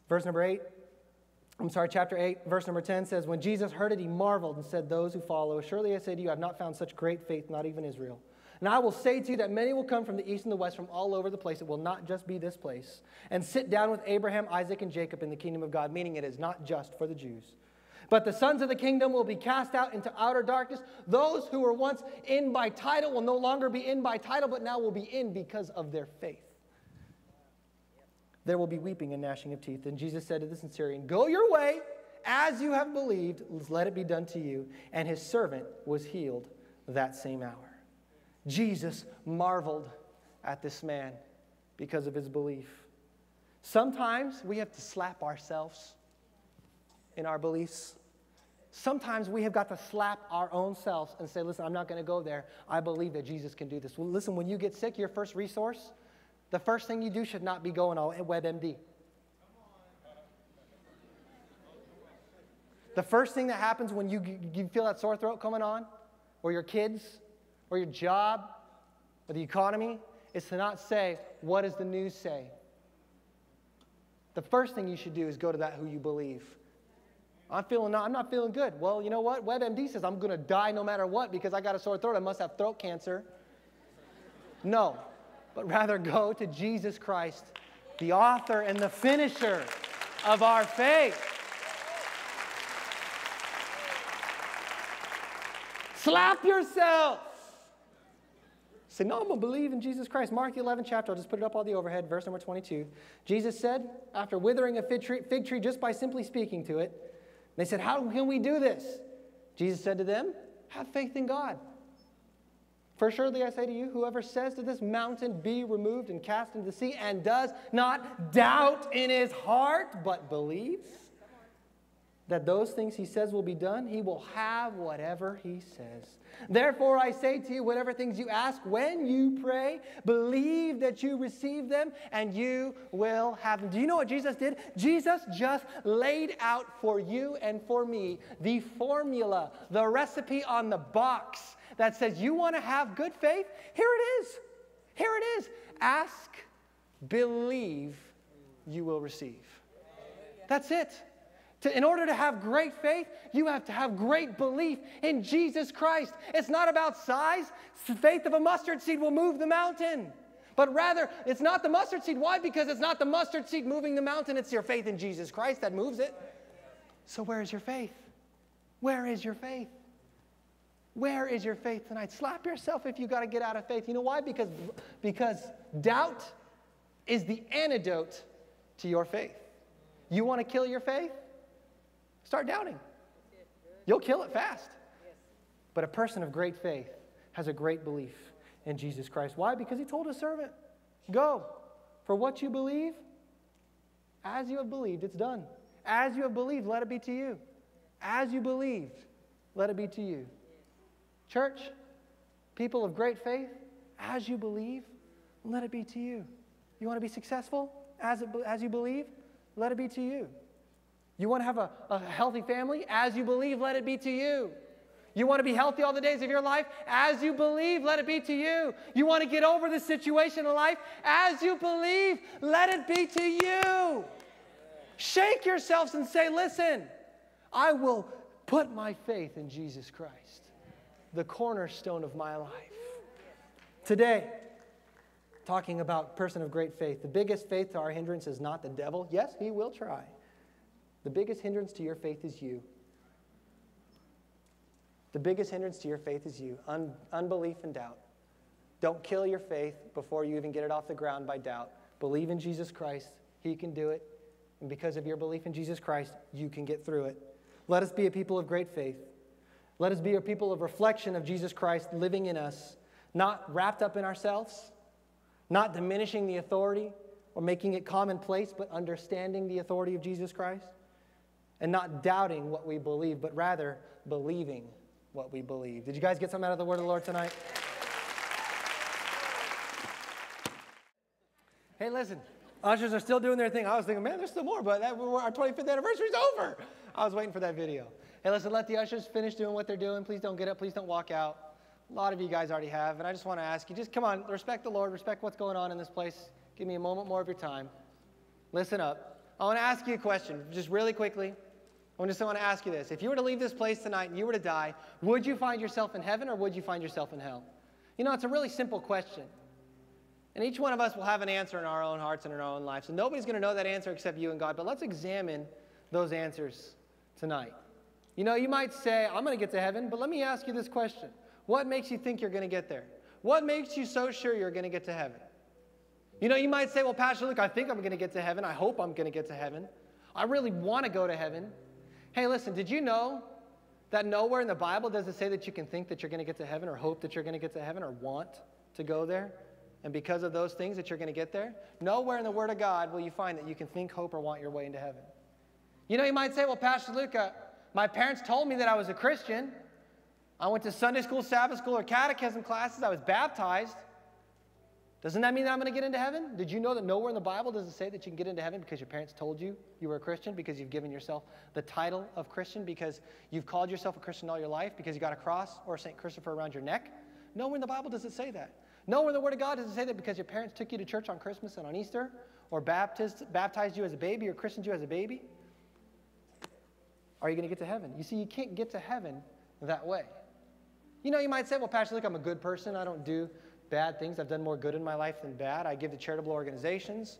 Verse number eight, I'm sorry, chapter 8, verse number 10 says, When Jesus heard it, he marveled and said, Those who follow, surely I say to you, I have not found such great faith, not even Israel. And I will say to you that many will come from the east and the west, from all over the place. It will not just be this place. And sit down with Abraham, Isaac, and Jacob in the kingdom of God, meaning it is not just for the Jews. But the sons of the kingdom will be cast out into outer darkness. Those who were once in by title will no longer be in by title, but now will be in because of their faith. There will be weeping and gnashing of teeth. And Jesus said to the centurion, Go your way as you have believed, let it be done to you. And his servant was healed that same hour. Jesus marveled at this man because of his belief. Sometimes we have to slap ourselves in our beliefs. Sometimes we have got to slap our own selves and say, listen, I'm not going to go there. I believe that Jesus can do this. Well, listen, when you get sick, your first resource, the first thing you do should not be going on WebMD. The first thing that happens when you, you feel that sore throat coming on, or your kids, or your job or the economy is to not say, What does the news say? The first thing you should do is go to that who you believe. I'm feeling not, I'm not feeling good. Well, you know what? WebMD says I'm going to die no matter what because I got a sore throat. I must have throat cancer. No, but rather go to Jesus Christ, the author and the finisher of our faith. Slap yourself. Say, no, I'm going to believe in Jesus Christ. Mark the 11th chapter, I'll just put it up on the overhead, verse number 22. Jesus said, after withering a fig tree, fig tree just by simply speaking to it, they said, How can we do this? Jesus said to them, Have faith in God. For surely I say to you, whoever says to this mountain, Be removed and cast into the sea, and does not doubt in his heart, but believes that those things he says will be done, he will have whatever he says. Therefore, I say to you, whatever things you ask when you pray, believe that you receive them and you will have them. Do you know what Jesus did? Jesus just laid out for you and for me the formula, the recipe on the box that says, You want to have good faith? Here it is. Here it is. Ask, believe, you will receive. That's it. To, in order to have great faith, you have to have great belief in Jesus Christ. It's not about size. The faith of a mustard seed will move the mountain. But rather, it's not the mustard seed. Why? Because it's not the mustard seed moving the mountain, it's your faith in Jesus Christ that moves it. So, where is your faith? Where is your faith? Where is your faith tonight? Slap yourself if you got to get out of faith. You know why? Because, because doubt is the antidote to your faith. You want to kill your faith? Start doubting. You'll kill it fast. But a person of great faith has a great belief in Jesus Christ. Why? Because he told his servant, Go, for what you believe, as you have believed, it's done. As you have believed, let it be to you. As you believed, let it be to you. Church, people of great faith, as you believe, let it be to you. You want to be successful as, it, as you believe? Let it be to you. You want to have a, a healthy family? As you believe, let it be to you. You want to be healthy all the days of your life? As you believe, let it be to you. You want to get over the situation in life? As you believe, let it be to you. Shake yourselves and say, Listen, I will put my faith in Jesus Christ, the cornerstone of my life. Today, talking about person of great faith, the biggest faith to our hindrance is not the devil. Yes, he will try. The biggest hindrance to your faith is you. The biggest hindrance to your faith is you un- unbelief and doubt. Don't kill your faith before you even get it off the ground by doubt. Believe in Jesus Christ, He can do it. And because of your belief in Jesus Christ, you can get through it. Let us be a people of great faith. Let us be a people of reflection of Jesus Christ living in us, not wrapped up in ourselves, not diminishing the authority or making it commonplace, but understanding the authority of Jesus Christ and not doubting what we believe, but rather believing what we believe. Did you guys get something out of the word of the Lord tonight? Hey, listen, ushers are still doing their thing. I was thinking, man, there's still more, but that, our 25th anniversary is over. I was waiting for that video. Hey, listen, let the ushers finish doing what they're doing. Please don't get up. Please don't walk out. A lot of you guys already have, and I just want to ask you, just come on, respect the Lord, respect what's going on in this place. Give me a moment more of your time. Listen up. I want to ask you a question, just really quickly. I just want to ask you this. If you were to leave this place tonight and you were to die, would you find yourself in heaven or would you find yourself in hell? You know, it's a really simple question. And each one of us will have an answer in our own hearts and in our own lives. And nobody's going to know that answer except you and God. But let's examine those answers tonight. You know, you might say, I'm going to get to heaven, but let me ask you this question What makes you think you're going to get there? What makes you so sure you're going to get to heaven? You know, you might say, Well, Pastor Luke, I think I'm going to get to heaven. I hope I'm going to get to heaven. I really want to go to heaven. Hey, listen, did you know that nowhere in the Bible does it say that you can think that you're going to get to heaven or hope that you're going to get to heaven or want to go there? And because of those things that you're going to get there? Nowhere in the Word of God will you find that you can think, hope, or want your way into heaven. You know, you might say, well, Pastor Luca, my parents told me that I was a Christian. I went to Sunday school, Sabbath school, or catechism classes. I was baptized. Doesn't that mean that I'm going to get into heaven? Did you know that nowhere in the Bible does it say that you can get into heaven because your parents told you you were a Christian, because you've given yourself the title of Christian, because you've called yourself a Christian all your life, because you got a cross or St. Christopher around your neck? Nowhere in the Bible does it say that. Nowhere in the Word of God does it say that because your parents took you to church on Christmas and on Easter, or baptized, baptized you as a baby, or christened you as a baby. Are you going to get to heaven? You see, you can't get to heaven that way. You know, you might say, well, Pastor, look, I'm a good person. I don't do bad things. I've done more good in my life than bad. I give to charitable organizations.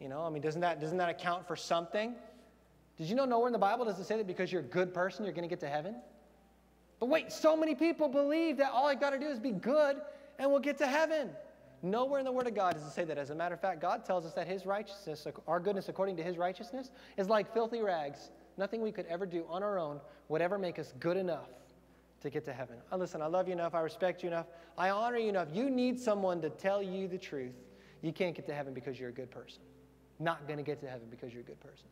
You know, I mean, doesn't that, doesn't that account for something? Did you know nowhere in the Bible does it say that because you're a good person, you're going to get to heaven? But wait, so many people believe that all I got to do is be good and we'll get to heaven. Nowhere in the Word of God does it say that. As a matter of fact, God tells us that His righteousness, our goodness according to His righteousness, is like filthy rags. Nothing we could ever do on our own would ever make us good enough to get to heaven. Uh, listen, I love you enough. I respect you enough. I honor you enough. You need someone to tell you the truth. You can't get to heaven because you're a good person. Not going to get to heaven because you're a good person.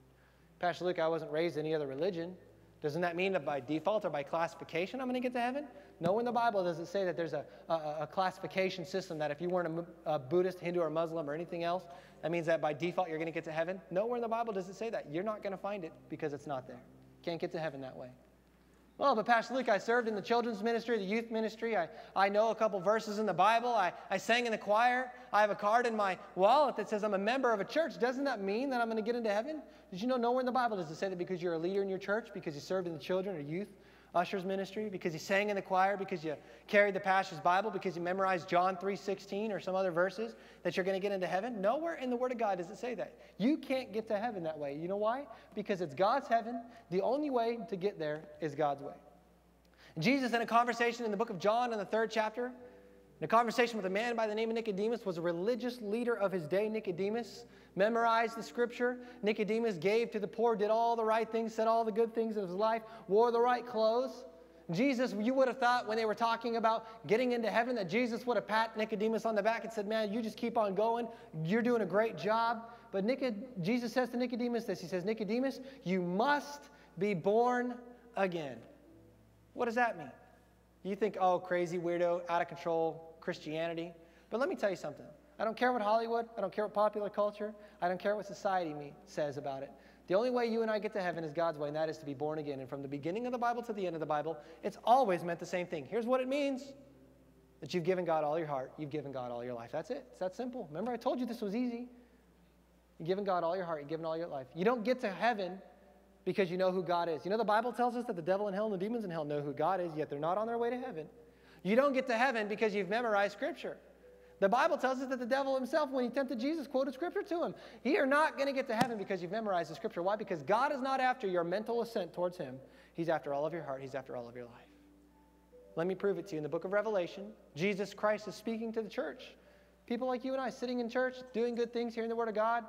Pastor Luke, I wasn't raised in any other religion. Doesn't that mean that by default or by classification I'm going to get to heaven? No, in the Bible does it say that there's a, a, a classification system that if you weren't a, a, Buddhist, Hindu, or Muslim or anything else, that means that by default you're going to get to heaven. Nowhere in the Bible does it say that. You're not going to find it because it's not there. Can't get to heaven that way. Well, but Pastor Luke, I served in the children's ministry, the youth ministry. I, I know a couple verses in the Bible. I, I sang in the choir. I have a card in my wallet that says I'm a member of a church. Doesn't that mean that I'm going to get into heaven? Did you know nowhere in the Bible does it say that because you're a leader in your church, because you served in the children or youth ushers ministry, because you sang in the choir, because you carried the pastor's Bible, because you memorized John 3:16 or some other verses that you're going to get into heaven? Nowhere in the Word of God does it say that. You can't get to heaven that way. You know why? Because it's God's heaven. The only way to get there is God's way. Jesus, in a conversation in the book of John in the third chapter, in a conversation with a man by the name of Nicodemus, was a religious leader of his day, Nicodemus, memorized the scripture. Nicodemus gave to the poor, did all the right things, said all the good things of his life, wore the right clothes. Jesus, you would have thought when they were talking about getting into heaven that Jesus would have pat Nicodemus on the back and said, Man, you just keep on going. You're doing a great job. But Nicod- Jesus says to Nicodemus this He says, Nicodemus, you must be born again. What does that mean? You think, oh, crazy, weirdo, out of control Christianity. But let me tell you something. I don't care what Hollywood, I don't care what popular culture, I don't care what society me, says about it. The only way you and I get to heaven is God's way, and that is to be born again. And from the beginning of the Bible to the end of the Bible, it's always meant the same thing. Here's what it means that you've given God all your heart, you've given God all your life. That's it. It's that simple. Remember, I told you this was easy. You've given God all your heart, you've given all your life. You don't get to heaven because you know who God is. You know, the Bible tells us that the devil in hell and the demons in hell know who God is, yet they're not on their way to heaven. You don't get to heaven because you've memorized Scripture. The Bible tells us that the devil himself, when he tempted Jesus, quoted Scripture to him. You're not going to get to heaven because you've memorized the Scripture. Why? Because God is not after your mental assent towards Him, He's after all of your heart, He's after all of your life. Let me prove it to you. In the book of Revelation, Jesus Christ is speaking to the church. People like you and I sitting in church, doing good things, hearing the Word of God,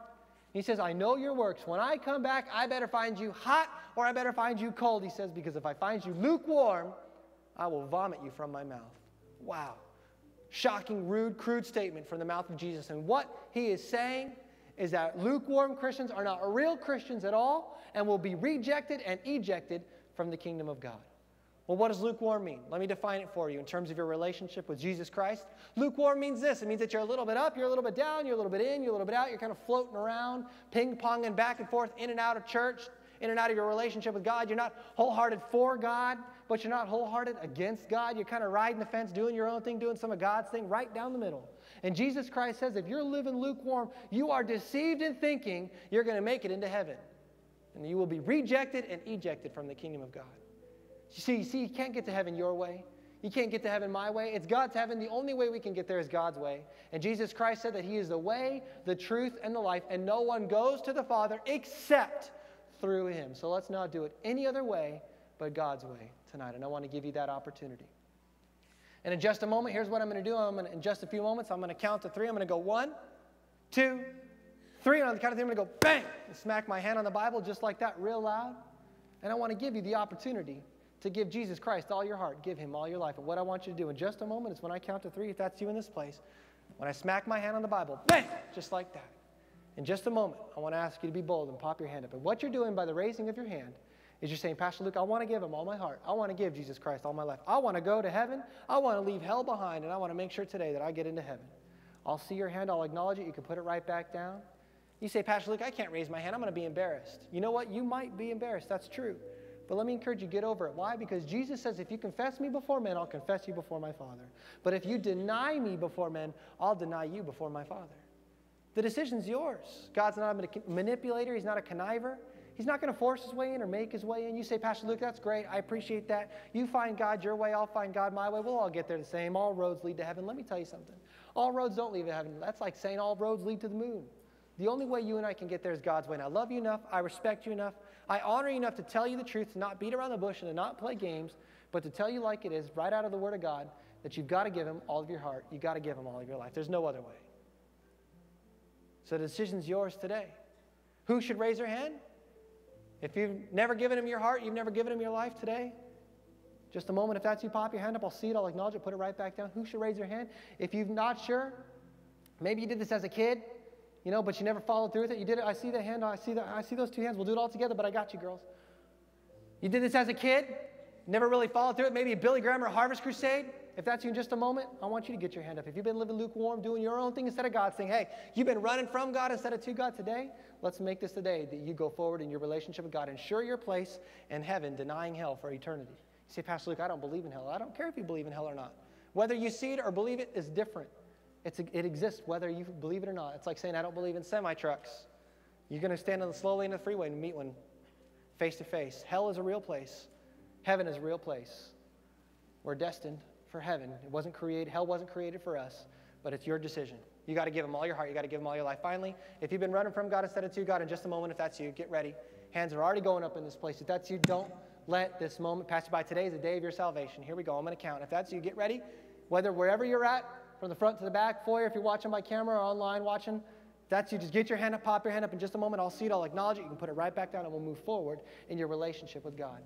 he says, I know your works. When I come back, I better find you hot or I better find you cold. He says, because if I find you lukewarm, I will vomit you from my mouth. Wow. Shocking, rude, crude statement from the mouth of Jesus. And what he is saying is that lukewarm Christians are not real Christians at all and will be rejected and ejected from the kingdom of God. Well, what does lukewarm mean? Let me define it for you in terms of your relationship with Jesus Christ. Lukewarm means this it means that you're a little bit up, you're a little bit down, you're a little bit in, you're a little bit out, you're kind of floating around, ping ponging back and forth, in and out of church, in and out of your relationship with God. You're not wholehearted for God, but you're not wholehearted against God. You're kind of riding the fence, doing your own thing, doing some of God's thing, right down the middle. And Jesus Christ says if you're living lukewarm, you are deceived in thinking you're going to make it into heaven. And you will be rejected and ejected from the kingdom of God. You see, you see, you can't get to heaven your way. You can't get to heaven my way. It's God's heaven. The only way we can get there is God's way. And Jesus Christ said that He is the way, the truth, and the life, and no one goes to the Father except through Him. So let's not do it any other way but God's way tonight. And I want to give you that opportunity. And in just a moment, here's what I'm going to do. I'm going to, in just a few moments, I'm going to count to three. I'm going to go one, two, three. And on the count of three, I'm going to go bang and smack my hand on the Bible just like that, real loud. And I want to give you the opportunity to give Jesus Christ all your heart, give him all your life. And what I want you to do in just a moment is when I count to three, if that's you in this place, when I smack my hand on the Bible, bang, just like that. In just a moment, I want to ask you to be bold and pop your hand up. And what you're doing by the raising of your hand is you're saying, Pastor Luke, I want to give him all my heart. I want to give Jesus Christ all my life. I want to go to heaven. I want to leave hell behind, and I want to make sure today that I get into heaven. I'll see your hand. I'll acknowledge it. You can put it right back down. You say, Pastor Luke, I can't raise my hand. I'm going to be embarrassed. You know what? You might be embarrassed. That's true. But let me encourage you, get over it. Why? Because Jesus says, if you confess me before men, I'll confess you before my Father. But if you deny me before men, I'll deny you before my Father. The decision's yours. God's not a manipulator, He's not a conniver. He's not going to force his way in or make his way in. You say, Pastor Luke, that's great. I appreciate that. You find God your way, I'll find God my way. We'll all get there the same. All roads lead to heaven. Let me tell you something. All roads don't lead to heaven. That's like saying all roads lead to the moon. The only way you and I can get there is God's way. And I love you enough. I respect you enough. I honor you enough to tell you the truth, to not beat around the bush and to not play games, but to tell you like it is, right out of the Word of God, that you've got to give Him all of your heart. You've got to give Him all of your life. There's no other way. So the decision's yours today. Who should raise their hand? If you've never given Him your heart, you've never given Him your life today, just a moment. If that's you, pop your hand up. I'll see it. I'll acknowledge it. Put it right back down. Who should raise their hand? If you're not sure, maybe you did this as a kid, you know, but you never followed through with it. You did it. I see the hand. I see that. I see those two hands. We'll do it all together. But I got you, girls. You did this as a kid, never really followed through it. Maybe a Billy Graham or Harvest Crusade. If that's you in just a moment, I want you to get your hand up. If you've been living lukewarm, doing your own thing instead of God's thing, hey, you've been running from God instead of to God today, let's make this the day that you go forward in your relationship with God. Ensure your place in heaven, denying hell for eternity. You say, Pastor Luke, I don't believe in hell. I don't care if you believe in hell or not. Whether you see it or believe it is different. It's, it exists whether you believe it or not. It's like saying, I don't believe in semi trucks. You're going to stand on the slow lane of the freeway and meet one face to face. Hell is a real place, heaven is a real place. We're destined for heaven. It wasn't created, hell wasn't created for us, but it's your decision. You got to give him all your heart. You got to give him all your life. Finally, if you've been running from God instead of to God, in just a moment, if that's you, get ready. Hands are already going up in this place. If that's you, don't let this moment pass you by. Today is the day of your salvation. Here we go. I'm going to count. If that's you, get ready. Whether wherever you're at, from the front to the back, foyer, if you're watching by camera or online watching, that's you. Just get your hand up, pop your hand up in just a moment. I'll see it, I'll acknowledge it. You can put it right back down, and we'll move forward in your relationship with God.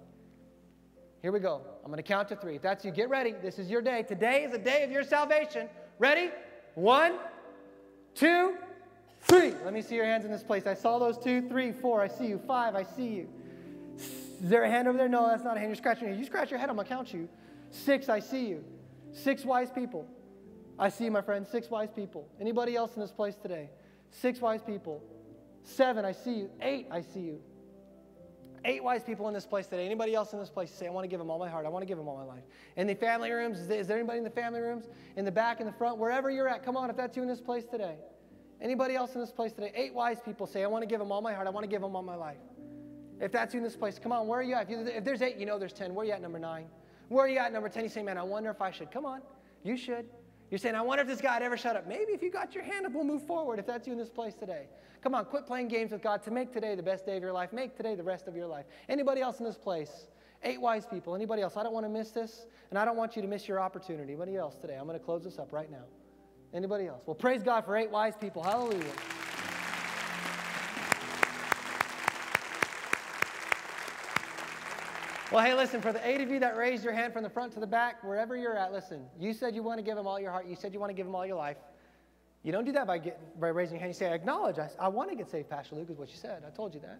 Here we go. I'm going to count to three. If that's you, get ready. This is your day. Today is the day of your salvation. Ready? One, two, three. Let me see your hands in this place. I saw those two, three, four. I see you. Five. I see you. Is there a hand over there? No, that's not a hand. You're scratching your head. You scratch your head, I'm going to count you. Six. I see you. Six wise people. I see my friend. Six wise people. Anybody else in this place today? Six wise people. Seven. I see you. Eight. I see you. Eight wise people in this place today. Anybody else in this place say, I want to give them all my heart. I want to give them all my life. In the family rooms, is there, anybody in the family rooms? In the back, in the front, wherever you're at, come on, if that's you in this place today. Anybody else in this place today? Eight wise people say, I want to give them all my heart. I want to give them all my life. If that's you in this place, come on, where are you at? If there's eight, you know there's 10. Where are you at, number nine? Where are you at, number 10? You say, man, I wonder if I should. Come on, you should. You're saying, I wonder if this God ever shut up. Maybe if you got your hand up, we'll move forward if that's you in this place today. Come on, quit playing games with God to make today the best day of your life. Make today the rest of your life. Anybody else in this place? Eight wise people. Anybody else? I don't want to miss this, and I don't want you to miss your opportunity. Anybody else today? I'm going to close this up right now. Anybody else? Well, praise God for eight wise people. Hallelujah. Well, hey, listen, for the eight of you that raised your hand from the front to the back, wherever you're at, listen, you said you want to give him all your heart. You said you want to give him all your life. You don't do that by, get, by raising your hand. You say, I acknowledge, I, I want to get saved, Pastor Luke, is what you said. I told you that.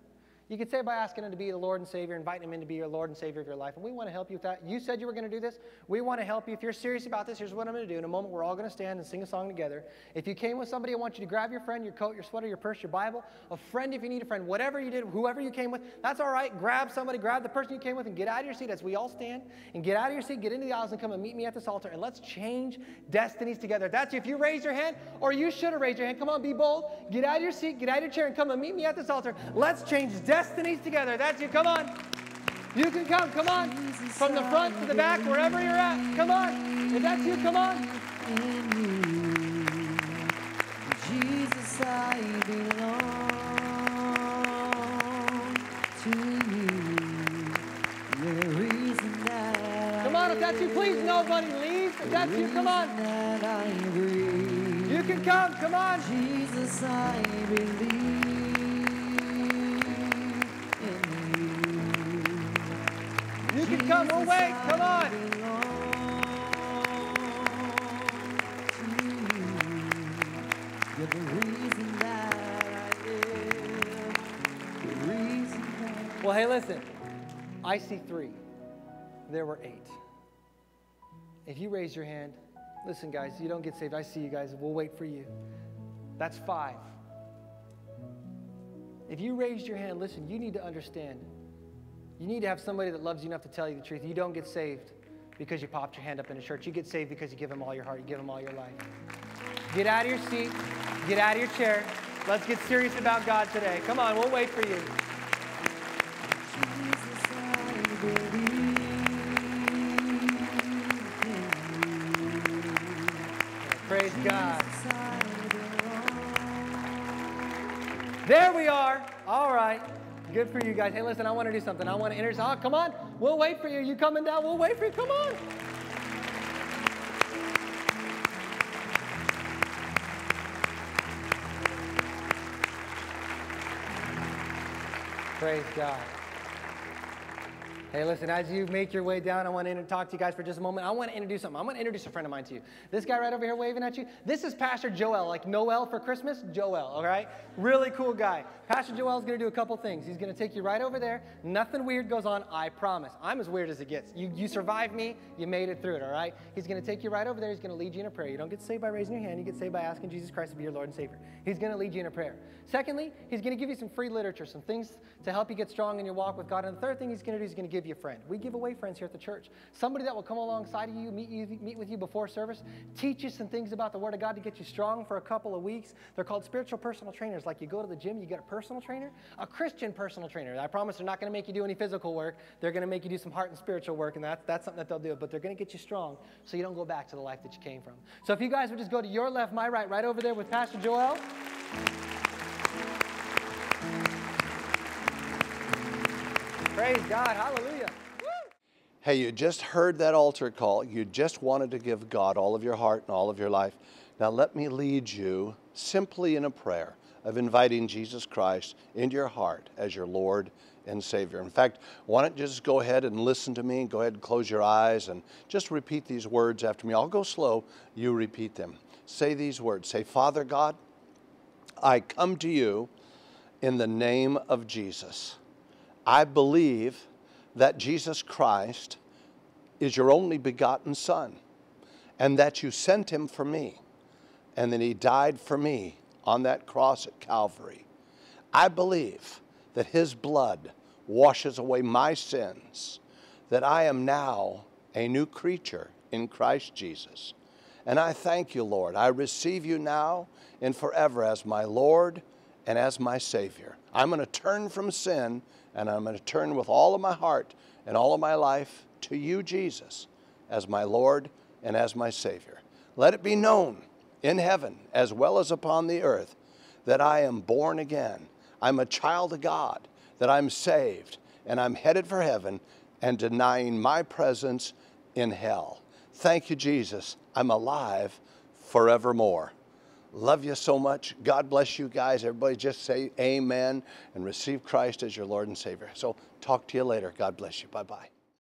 You could say by asking him to be the Lord and Savior, inviting him in to be your Lord and Savior of your life. And we want to help you with that. You said you were going to do this. We want to help you. If you're serious about this, here's what I'm going to do. In a moment, we're all going to stand and sing a song together. If you came with somebody, I want you to grab your friend, your coat, your sweater, your purse, your Bible, a friend if you need a friend, whatever you did, whoever you came with, that's all right. Grab somebody, grab the person you came with, and get out of your seat as we all stand. And get out of your seat, get into the aisles, and come and meet me at this altar. And let's change destinies together. That's you. If you raise your hand, or you should have raised your hand, come on, be bold. Get out of your seat, get out of your chair, and come and meet me at this altar. Let's change destinies together. That's you. Come on. You can come. Come on. From the front to the back, wherever you're at. Come on. If that's you, come on. Jesus, I belong to you. The reason that Come on. If that's you, please, nobody leave. If that's you, come on. that I breathe. You can come. Come on. Jesus, I believe come. We'll wait. Come on. You're the reason that I live. The reason that Well, hey, listen. I see three. There were eight. If you raise your hand, listen, guys, you don't get saved. I see you guys. We'll wait for you. That's five. If you raised your hand, listen, you need to understand. You need to have somebody that loves you enough to tell you the truth. You don't get saved because you popped your hand up in a church. You get saved because you give them all your heart, you give them all your life. Get out of your seat, get out of your chair. Let's get serious about God today. Come on, we'll wait for you. Praise God. There we are. Good for you guys. Hey, listen, I want to do something. I want to enter. Oh, ah, come on. We'll wait for you. You coming down? We'll wait for you. Come on. Praise God. Hey, listen, as you make your way down, I want to talk to you guys for just a moment. I want to introduce something. I want to introduce a friend of mine to you. This guy right over here waving at you, this is Pastor Joel, like Noel for Christmas, Joel, all right? Really cool guy. Pastor Joel is going to do a couple things. He's going to take you right over there. Nothing weird goes on, I promise. I'm as weird as it gets. You, you survived me, you made it through it, all right? He's going to take you right over there. He's going to lead you in a prayer. You don't get saved by raising your hand, you get saved by asking Jesus Christ to be your Lord and Savior. He's going to lead you in a prayer. Secondly, he's going to give you some free literature, some things to help you get strong in your walk with God. And the third thing he's going to do is going to give you a friend. We give away friends here at the church. Somebody that will come alongside of you, meet you, meet with you before service, teach you some things about the Word of God to get you strong for a couple of weeks. They're called spiritual personal trainers. Like you go to the gym, you get a personal trainer, a Christian personal trainer. I promise they're not going to make you do any physical work. They're going to make you do some heart and spiritual work, and that's, that's something that they'll do. But they're going to get you strong so you don't go back to the life that you came from. So if you guys would just go to your left, my right, right over there with Pastor Joel. Praise God. Hallelujah. Hey, you just heard that altar call. You just wanted to give God all of your heart and all of your life. Now, let me lead you simply in a prayer of inviting Jesus Christ into your heart as your Lord and Savior. In fact, why don't you just go ahead and listen to me? And go ahead and close your eyes and just repeat these words after me. I'll go slow, you repeat them. Say these words Say, Father God, I come to you in the name of Jesus. I believe that Jesus Christ is your only begotten Son and that you sent him for me and that he died for me on that cross at Calvary. I believe that his blood washes away my sins, that I am now a new creature in Christ Jesus. And I thank you, Lord. I receive you now and forever as my Lord and as my Savior. I'm going to turn from sin and I'm going to turn with all of my heart and all of my life to you, Jesus, as my Lord and as my Savior. Let it be known in heaven as well as upon the earth that I am born again. I'm a child of God, that I'm saved, and I'm headed for heaven and denying my presence in hell. Thank you, Jesus. I'm alive forevermore. Love you so much. God bless you guys. Everybody just say amen and receive Christ as your Lord and Savior. So talk to you later. God bless you. Bye bye.